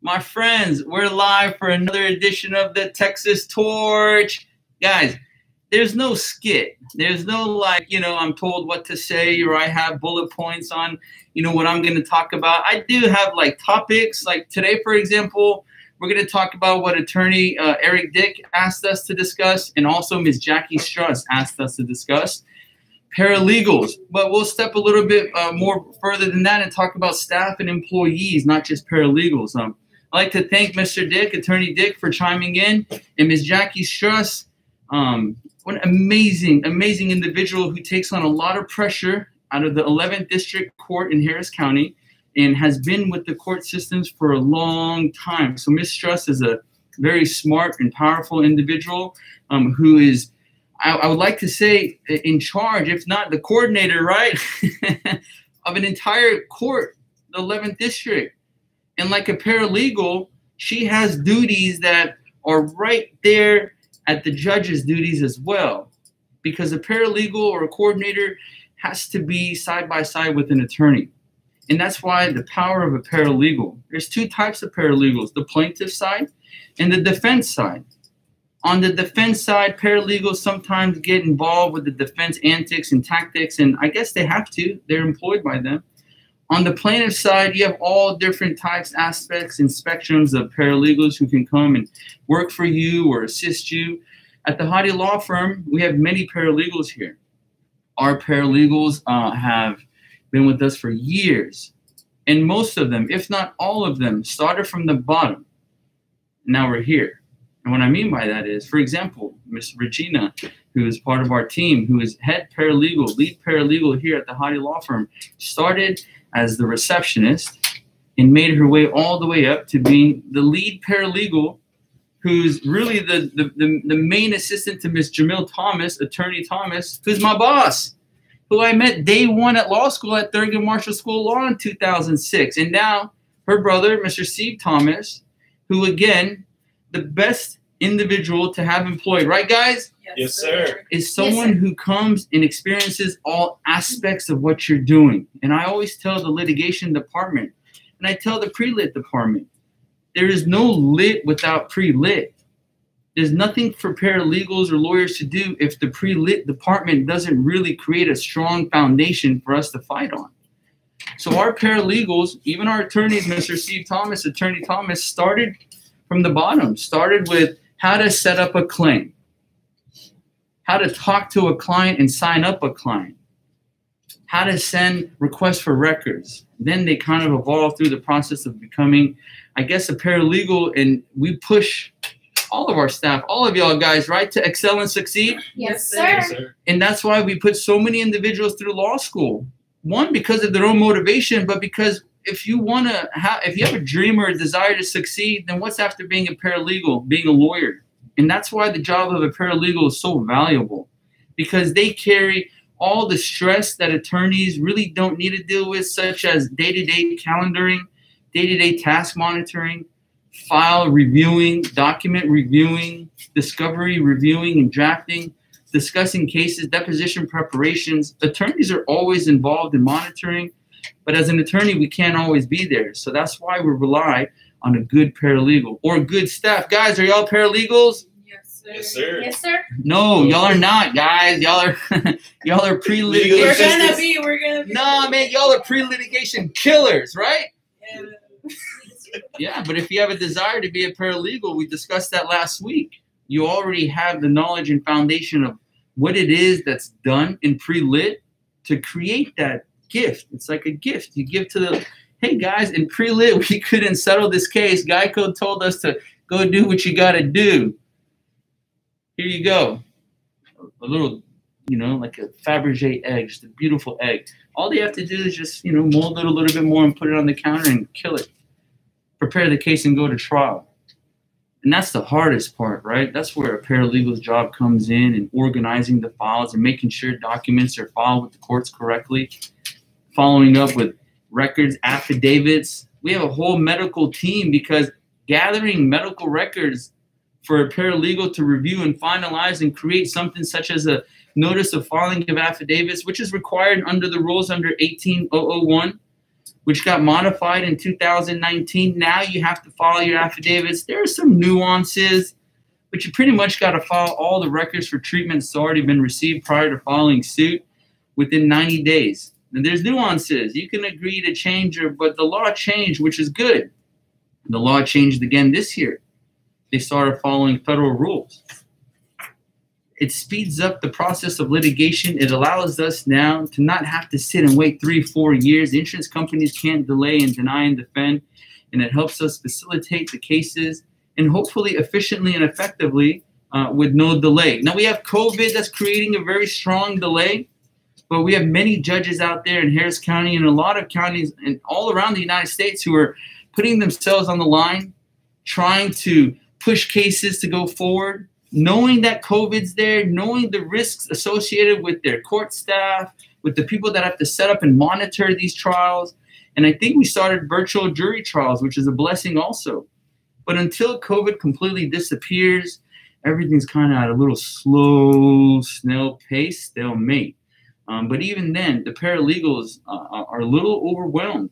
My friends, we're live for another edition of the Texas Torch. Guys, there's no skit. There's no like, you know, I'm told what to say or I have bullet points on, you know, what I'm going to talk about. I do have like topics. Like today, for example, we're going to talk about what attorney uh, Eric Dick asked us to discuss and also Ms. Jackie Struss asked us to discuss paralegals. But we'll step a little bit uh, more further than that and talk about staff and employees, not just paralegals. Um, I'd like to thank Mr. Dick, Attorney Dick, for chiming in, and Ms. Jackie Struss. Um, what an amazing, amazing individual who takes on a lot of pressure out of the 11th District Court in Harris County and has been with the court systems for a long time. So Ms. Struss is a very smart and powerful individual um, who is, I, I, would like to say, in charge, if not the coordinator, right, of an entire court, the 11th District. And like a paralegal, she has duties that are right there at the judge's duties as well. Because a paralegal or a coordinator has to be side by side with an attorney. And that's why the power of a paralegal. There's two types of paralegals the plaintiff side and the defense side. On the defense side, paralegals sometimes get involved with the defense antics and tactics, and I guess they have to. They're employed by them. On the plaintiff side, you have all different types, aspects, and spectrums of paralegals who can come and work for you or assist you. At the Hadi Law Firm, we have many paralegals here. Our paralegals uh, have been with us for years, and most of them, if not all of them, started from the bottom. Now we're here. And what I mean by that is, for example, Miss Regina, who is part of our team, who is head paralegal, lead paralegal here at the Hadi Law Firm, started as the receptionist and made her way all the way up to being the lead paralegal who's really the, the, the, the main assistant to Miss Jamil Thomas, Attorney Thomas, who's my boss, who I met day one at law school at Thurgood Marshall School of Law in 2006. And now her brother, Mr. Steve Thomas, who again, the best individual to have employed, right, guys? Yes, sir. Is someone yes, who comes and experiences all aspects of what you're doing. And I always tell the litigation department, and I tell the pre lit department, there is no lit without pre lit. There's nothing for paralegals or lawyers to do if the pre lit department doesn't really create a strong foundation for us to fight on. So, our paralegals, even our attorneys, Mr. Steve Thomas, Attorney Thomas, started from the bottom, started with how to set up a claim how to talk to a client and sign up a client, how to send requests for records. Then they kind of evolve through the process of becoming, I guess, a paralegal, and we push all of our staff, all of y'all guys, right, to excel and succeed. Yes, sir. Yes, sir. And that's why we put so many individuals through law school. One, because of their own motivation, but because if you want to have, if you have a dream or a desire to succeed, then what's after being a paralegal, being a lawyer? And that's why the job of a paralegal is so valuable because they carry all the stress that attorneys really don't need to deal with, such as day to day calendaring, day to day task monitoring, file reviewing, document reviewing, discovery reviewing and drafting, discussing cases, deposition preparations. Attorneys are always involved in monitoring, but as an attorney, we can't always be there. So that's why we rely on a good paralegal or good staff. Guys, are y'all paralegals? Yes, sir. Yes, sir. No, y'all are not, guys. Y'all are y'all are pre-litigation. We're gonna be. We're gonna be. No, man, y'all are pre-litigation killers, right? Yeah. yeah, but if you have a desire to be a paralegal, we discussed that last week. You already have the knowledge and foundation of what it is that's done in pre-lit to create that gift. It's like a gift you give to the. Hey guys, in pre-lit we couldn't settle this case. Geico told us to go do what you got to do here you go. A little, you know, like a Fabergé egg, just a beautiful egg. All they have to do is just, you know, mold it a little bit more and put it on the counter and kill it. Prepare the case and go to trial. And that's the hardest part, right? That's where a paralegal's job comes in and organizing the files and making sure documents are filed with the courts correctly, following up with records, affidavits. We have a whole medical team because gathering medical records for a paralegal to review and finalize and create something such as a notice of filing of affidavits, which is required under the rules under 18001, which got modified in 2019. Now you have to file your affidavits. There are some nuances, but you pretty much got to file all the records for treatments already been received prior to filing suit within 90 days. And there's nuances. You can agree to change your, but the law changed, which is good. The law changed again this year. They started following federal rules. It speeds up the process of litigation. It allows us now to not have to sit and wait three, four years. Insurance companies can't delay and deny and defend, and it helps us facilitate the cases and hopefully efficiently and effectively uh, with no delay. Now we have COVID that's creating a very strong delay, but we have many judges out there in Harris County and a lot of counties and all around the United States who are putting themselves on the line, trying to push cases to go forward, knowing that COVID's there, knowing the risks associated with their court staff, with the people that have to set up and monitor these trials. And I think we started virtual jury trials, which is a blessing also. But until COVID completely disappears, everything's kind of at a little slow, snail pace, They'll stalemate. Um, but even then, the paralegals uh, are a little overwhelmed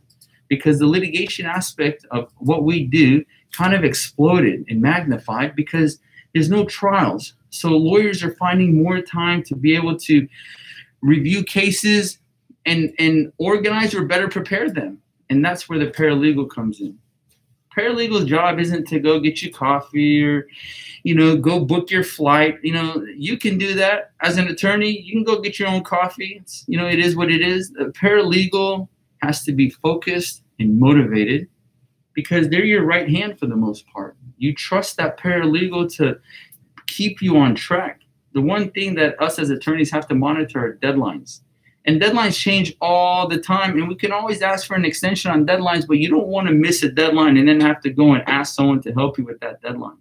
because the litigation aspect of what we do kind of exploded and magnified because there's no trials. So lawyers are finding more time to be able to review cases and, and organize or better prepare them. And that's where the paralegal comes in. Paralegal's job isn't to go get you coffee or, you know, go book your flight. You know, you can do that as an attorney. You can go get your own coffee. It's, you know, it is what it is. the paralegal has to be focused and motivated because they're your right hand for the most part. You trust that paralegal to keep you on track. The one thing that us as attorneys have to monitor are deadlines. And deadlines change all the time. And we can always ask for an extension on deadlines, but you don't want to miss a deadline and then have to go and ask someone to help you with that deadline.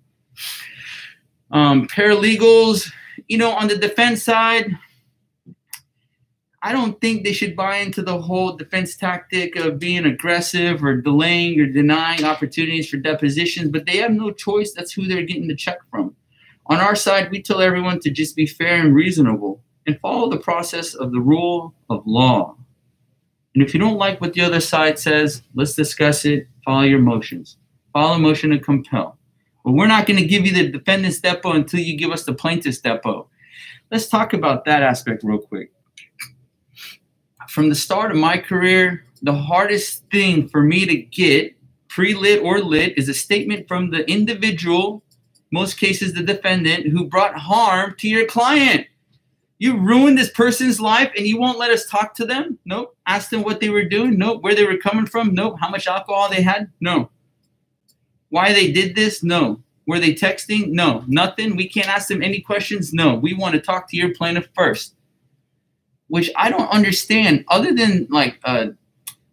Um, paralegals, you know, on the defense side, I don't think they should buy into the whole defense tactic of being aggressive or delaying or denying opportunities for depositions, but they have no choice. That's who they're getting the check from. On our side, we tell everyone to just be fair and reasonable and follow the process of the rule of law. And if you don't like what the other side says, let's discuss it. Follow your motions. Follow motion to compel. But we're not going to give you the defendant's depo until you give us the plaintiff's depo. Let's talk about that aspect real quick from the start of my career, the hardest thing for me to get, pre lit or lit, is a statement from the individual, most cases the defendant, who brought harm to your client. You ruined this person's life and you won't let us talk to them? Nope. Ask them what they were doing? Nope. Where they were coming from? Nope. How much alcohol they had? No. Why they did this? No. Were they texting? No. Nothing. We can't ask them any questions? No. We want to talk to your plaintiff first which I don't understand, other than like a,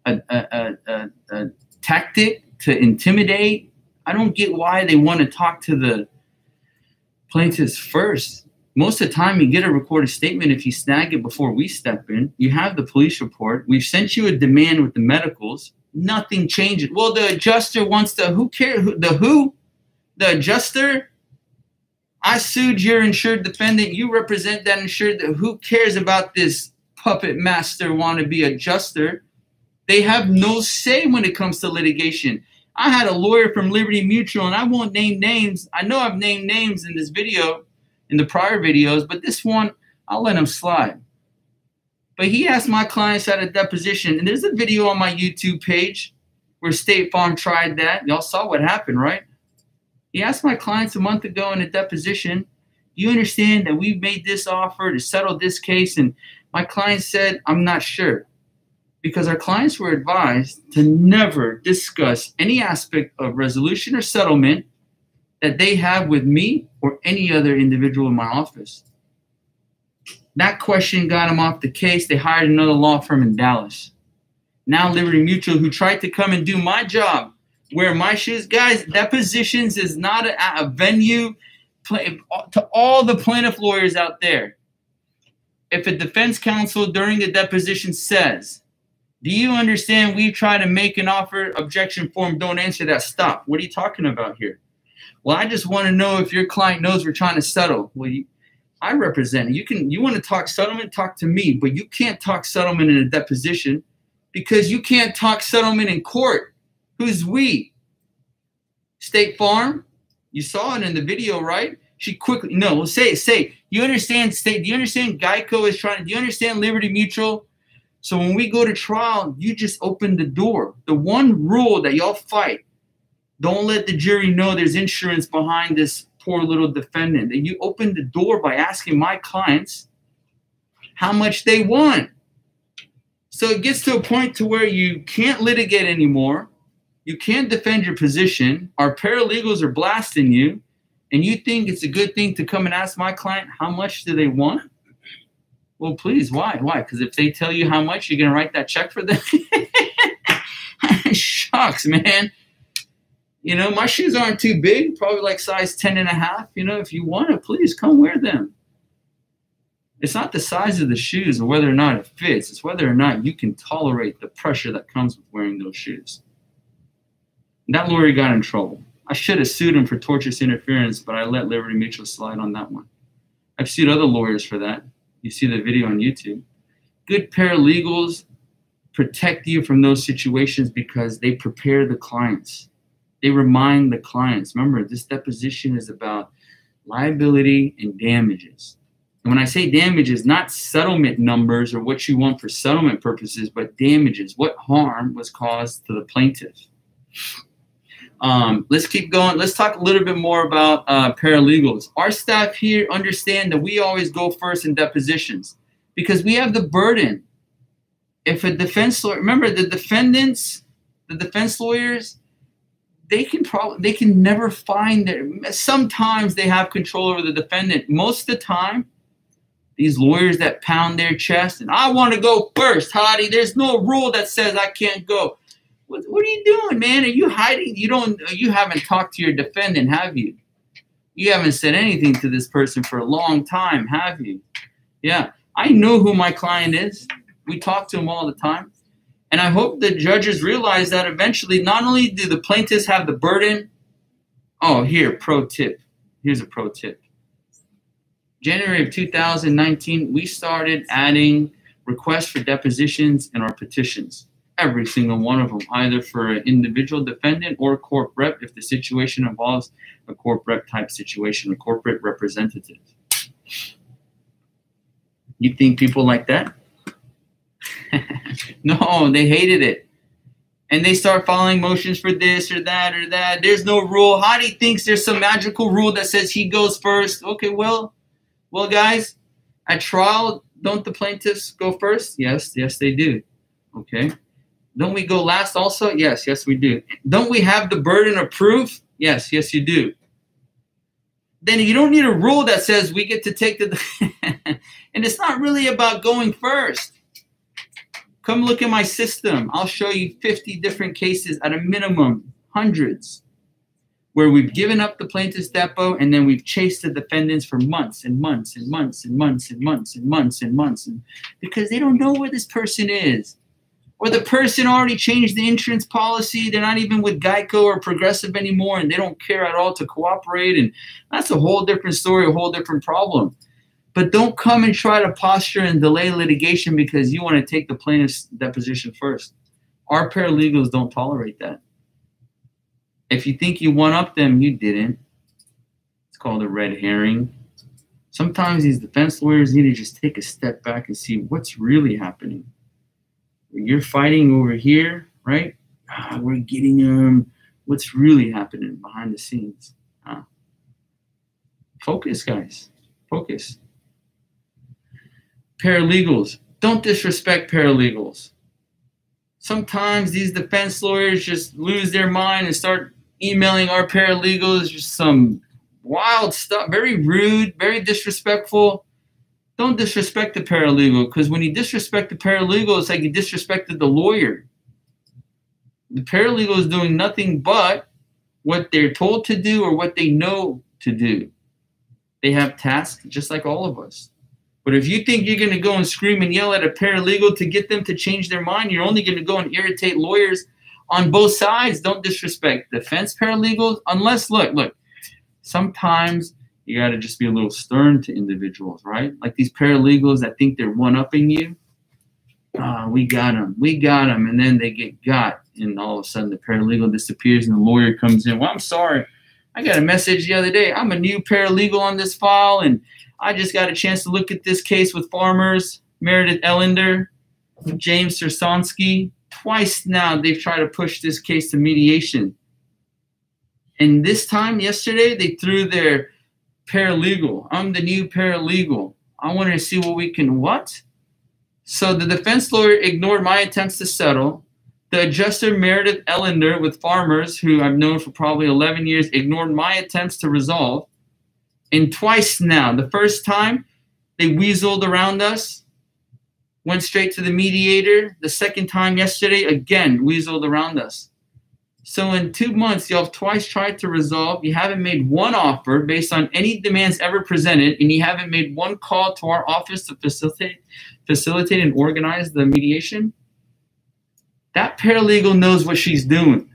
a, a, a, a tactic to intimidate. I don't get why they want to talk to the plaintiffs first. Most of the time, you get a recorded statement if you snag it before we step in. You have the police report. We've sent you a demand with the medicals. Nothing changes. Well, the adjuster wants to. Who cares? The who? The adjuster I sued your insured defendant. You represent that insured. Who cares about this puppet master wannabe adjuster? They have no say when it comes to litigation. I had a lawyer from Liberty Mutual, and I won't name names. I know I've named names in this video, in the prior videos, but this one, I'll let him slide. But he asked my clients at a deposition, and there's a video on my YouTube page where State Farm tried that. Y'all saw what happened, right? He asked my clients a month ago in a deposition, Do you understand that we've made this offer to settle this case? And my client said, I'm not sure. Because our clients were advised to never discuss any aspect of resolution or settlement that they have with me or any other individual in my office. That question got them off the case. They hired another law firm in Dallas. Now, Liberty Mutual, who tried to come and do my job wear my shoes. Guys, depositions is not a, a venue to all the plaintiff lawyers out there. If a defense counsel during a deposition says, do you understand we try to make an offer objection form? Don't answer that. Stop. What are you talking about here? Well, I just want to know if your client knows we're trying to settle. Well, you, I represent. You can you want to talk settlement, talk to me, but you can't talk settlement in a deposition because you can't talk settlement in court. Who's we? State Farm? You saw it in the video, right? She quickly no, say say. You understand state? Do you understand Geico is trying? Do you understand Liberty Mutual? So when we go to trial, you just open the door. The one rule that y'all fight: don't let the jury know there's insurance behind this poor little defendant. And you open the door by asking my clients how much they want. So it gets to a point to where you can't litigate anymore. You can't defend your position. Our paralegals are blasting you, and you think it's a good thing to come and ask my client how much do they want? Well, please, why? Why? Because if they tell you how much, you're gonna write that check for them. Shucks, man. You know, my shoes aren't too big, probably like size 10 and a half. You know, if you want to, please come wear them. It's not the size of the shoes or whether or not it fits, it's whether or not you can tolerate the pressure that comes with wearing those shoes. And that lawyer got in trouble. I should have sued him for tortious interference, but I let Liberty Mutual slide on that one. I've sued other lawyers for that. You see the video on YouTube. Good paralegals protect you from those situations because they prepare the clients they remind the clients remember, this deposition is about liability and damages. And when I say damages, not settlement numbers or what you want for settlement purposes, but damages. What harm was caused to the plaintiff? Um, let's keep going. Let's talk a little bit more about uh, paralegals. Our staff here understand that we always go first in depositions because we have the burden. If a defense lawyer, remember the defendants, the defense lawyers, they can probably they can never find their sometimes they have control over the defendant. Most of the time these lawyers that pound their chest and i want to go first Hadi. There's no rule that says i can't go. What, what are you doing man? Are you hiding? You don't you haven't talked to your defendant have you? You haven't said anything to this person for a long time have you? Yeah. I know who my client is. We talk to him all the time and I hope the judges realize that eventually, not only do the plaintiffs have the burden, oh, here, pro tip. Here's a pro tip. January of 2019, we started adding requests for depositions in our petitions. Every single one of them, either for an individual defendant or corp rep, if the situation involves a corp rep type situation, a corporate representative. You think people like that? no, they hated it. And they start following motions for this or that or that. There's no rule. Hadi thinks there's some magical rule that says he goes first. Okay, well, well, guys, at trial, don't the plaintiffs go first? Yes, yes, they do. Okay. Don't we go last also? Yes, yes, we do. Don't we have the burden of proof? Yes, yes, you do. Then you don't need a rule that says we get to take the. and it's not really about going first. Come look at my system. I'll show you 50 different cases at a minimum, hundreds, where we've given up the plaintiff's depo and then we've chased the defendants for months and months and months and months and months and months and months and because they don't know where this person is. Or the person already changed the insurance policy. They're not even with Geico or Progressive anymore and they don't care at all to cooperate. And that's a whole different story, a whole different problem. But don't come and try to posture and delay litigation because you want to take the plaintiff's deposition first. Our paralegals don't tolerate that. If you think you one up them, you didn't. It's called a red herring. Sometimes these defense lawyers need to just take a step back and see what's really happening. You're fighting over here, right? Ah, we're getting them. What's really happening behind the scenes? Ah. Focus, guys. Focus paralegals. Don't disrespect paralegals. Sometimes these defense lawyers just lose their mind and start emailing our paralegals just some wild stuff, very rude, very disrespectful. Don't disrespect the paralegal because when you disrespect the paralegal, it's like you disrespected the lawyer. The paralegal is doing nothing but what they're told to do or what they know to do. They have tasks just like all of us. But if you think you're going to go and scream and yell at a paralegal to get them to change their mind, you're only going to go and irritate lawyers on both sides. Don't disrespect defense paralegals unless, look, look, sometimes you got to just be a little stern to individuals, right? Like these paralegals that think they're one upping you. ah, we got them, we got them. and then they get got, and all of a sudden the paralegal disappears and the lawyer comes in. Well, I'm sorry, I got a message the other day. I'm a new paralegal on this file, and I just got a chance to look at this case with farmers, Meredith Ellender, James Sersonsky. Twice now they've tried to push this case to mediation. And this time, yesterday, they threw their paralegal. I'm the new paralegal. I wanted to see what we can what? So the defense lawyer ignored my attempts to settle. The adjuster Meredith Ellender with farmers, who I've known for probably 11 years, ignored my attempts to resolve. And twice now, the first time they weaseled around us, went straight to the mediator. The second time yesterday, again, weaseled around us. So in two months, you have twice tried to resolve. You haven't made one offer based on any demands ever presented, and you haven't made one call to our office to facilitate, facilitate and organize the mediation. That paralegal knows what she's doing.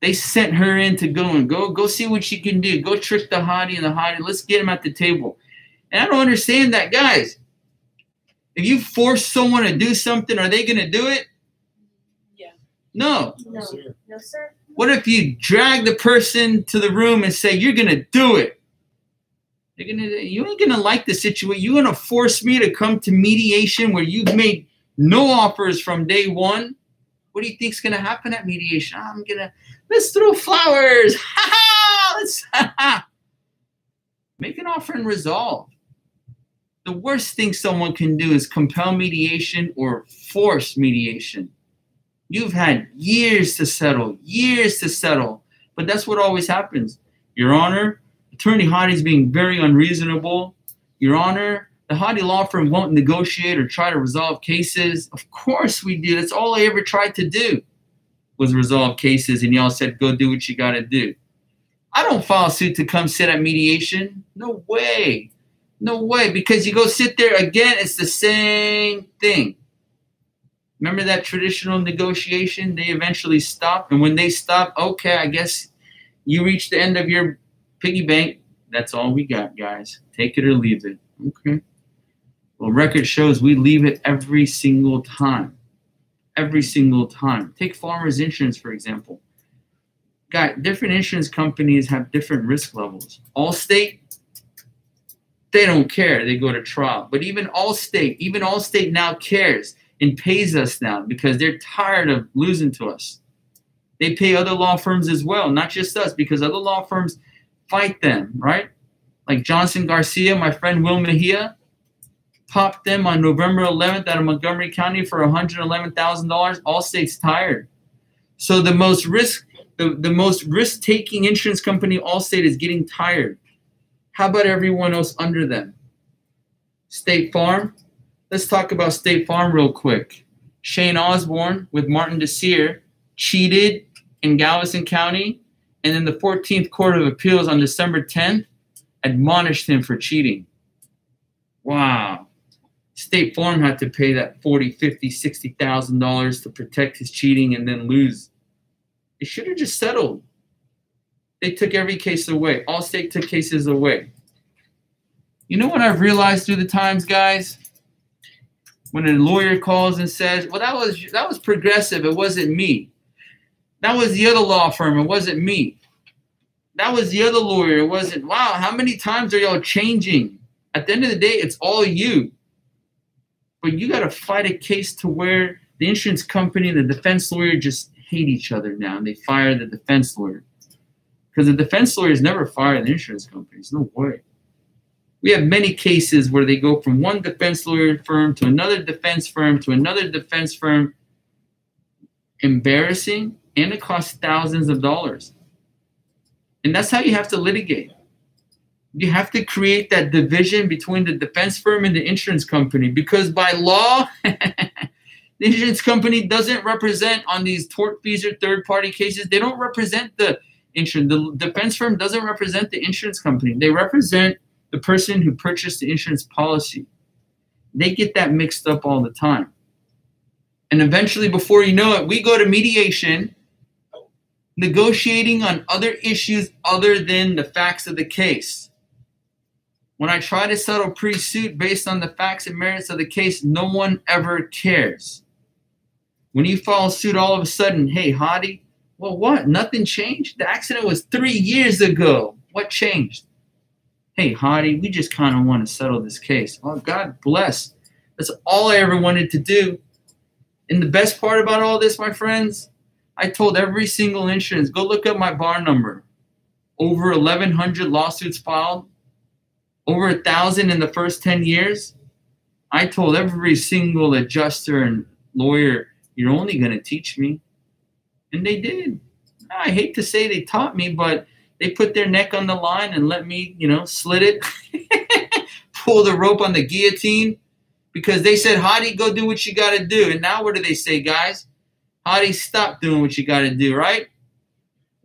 They sent her in to go and go, go see what she can do. Go trick the Hadi and the Hadi. Let's get him at the table. And I don't understand that, guys. If you force someone to do something, are they going to do it? Yeah. No. No. Sir. No, sir. What if you drag the person to the room and say, You're going to do it? You're gonna, you ain't going to like the situation. You're going to force me to come to mediation where you've made no offers from day one. What do you think's going to happen at mediation? I'm going to, let's throw flowers. Let's. Make an offer and resolve. The worst thing someone can do is compel mediation or force mediation. You've had years to settle, years to settle. But that's what always happens. Your Honor, Attorney Hadi is being very unreasonable. Your Honor, the Hadi law firm won't negotiate or try to resolve cases. Of course we do. That's all I ever tried to do was resolve cases, and y'all said, go do what you got to do. I don't file suit to come sit at mediation. No way. No way. Because you go sit there again, it's the same thing. Remember that traditional negotiation? They eventually stop. And when they stop, okay, I guess you reach the end of your piggy bank. That's all we got, guys. Take it or leave it. Okay. Well, record shows we leave it every single time. Every single time. Take Farmers Insurance, for example. Got different insurance companies have different risk levels. Allstate, they don't care. They go to trial. But even Allstate, even Allstate now cares and pays us now because they're tired of losing to us. They pay other law firms as well, not just us, because other law firms fight them, right? Like Johnson Garcia, my friend Will Mejia, popped them on November 11th out of Montgomery County for $111,000. Allstate's tired. So the most risk, the, the most risk-taking insurance company, Allstate, is getting tired. How about everyone else under them? State Farm, Let's talk about State Farm real quick. Shane Osborne with Martin Disiere cheated in Galveston County, and then the 14th Court of Appeals on December 10th admonished him for cheating. Wow. State Farm had to pay that 40, 50, 60,000 dollars to protect his cheating and then lose. They should have just settled. They took every case away. Allstate took cases away. You know what I've realized through the times, guys? when a lawyer calls and says, "Well, that was that was progressive. It wasn't me. That was the other law firm. It wasn't me. That was the other lawyer. It wasn't." Wow, how many times are y'all changing? At the end of the day, it's all you. But you got to fight a case to where the insurance company and the defense lawyer just hate each other now, and they fire the defense lawyer because the defense lawyers never fire the insurance companies. No way. We have many cases where they go from one defense lawyer firm to another defense firm to another defense firm. Embarrassing, and it costs thousands of dollars. And that's how you have to litigate. You have to create that division between the defense firm and the insurance company because by law, the insurance company doesn't represent on these tort fees or third party cases, they don't represent the insurance. The defense firm doesn't represent the insurance company. They represent the person who purchased the insurance policy. They get that mixed up all the time. And eventually, before you know it, we go to mediation, negotiating on other issues other than the facts of the case. When I try to settle pre suit based on the facts and merits of the case, no one ever cares. When you file suit all of a sudden, hey, Hadi, well, what? Nothing changed? The accident was three years ago. What changed? Hey, Hadi, we just kind of want to settle this case. Oh, God bless. That's all I ever wanted to do. And the best part about all this, my friends, I told every single insurance, go look up my bar number. Over 1,100 lawsuits filed, over a thousand in the first 10 years. I told every single adjuster and lawyer, you're only going to teach me. And they did. I hate to say they taught me, but they put their neck on the line and let me, you know, slit it, pull the rope on the guillotine because they said, Hadi, go do what you got to do. And now what do they say, guys? Hadi, stop doing what you got to do, right?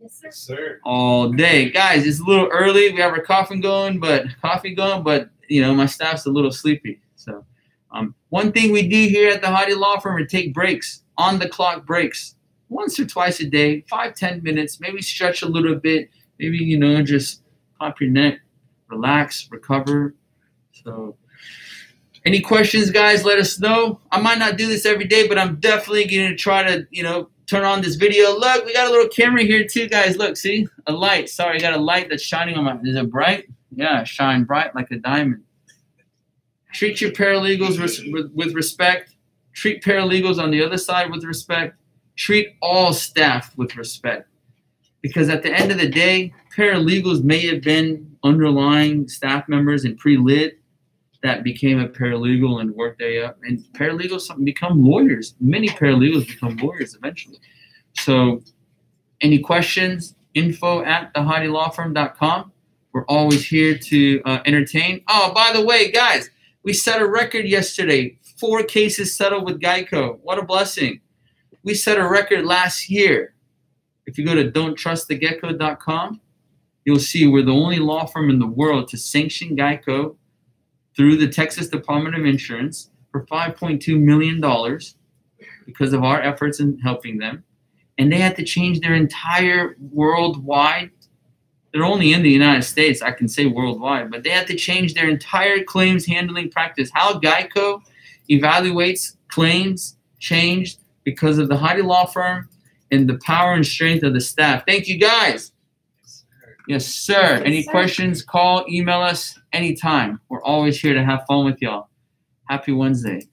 Yes, sir. sir. All day. Guys, it's a little early. We have our coffee going, but coffee going, but you know, my staff's a little sleepy. So um, one thing we do here at the Hadi Law Firm is take breaks, on the clock breaks, once or twice a day, five, ten minutes, maybe stretch a little bit, maybe, you know, just pop your neck, relax, recover. So any questions, guys, let us know. I might not do this every day, but I'm definitely going to try to, you know, turn on this video. Look, we got a little camera here too, guys. Look, see? A light. Sorry, I got a light that's shining on my, is it bright? Yeah, shine bright like a diamond. Treat your paralegals res- with, with respect. Treat paralegals on the other side with respect. Treat all staff with respect. Because at the end of the day, paralegals may have been underlying staff members in pre-lit that became a paralegal and worked their up. And paralegals become lawyers. Many paralegals become lawyers eventually. So, any questions? Info at thehadilawfirm.com. We're always here to uh, entertain. Oh, by the way, guys, we set a record yesterday. Four cases settled with Geico. What a blessing. We set a record last year. If you go to don'ttrustthegecko.com, you'll see we're the only law firm in the world to sanction Geico through the Texas Department of Insurance for $5.2 million because of our efforts in helping them. And they had to change their entire worldwide. They're only in the United States, I can say worldwide, but they had to change their entire claims handling practice. How Geico evaluates claims changed because of the Hadi Law Firm and the power and strength of the staff. Thank you guys. Yes, sir. Any sir. questions, call, email us anytime. We're always here to have fun with y'all. Happy Wednesday.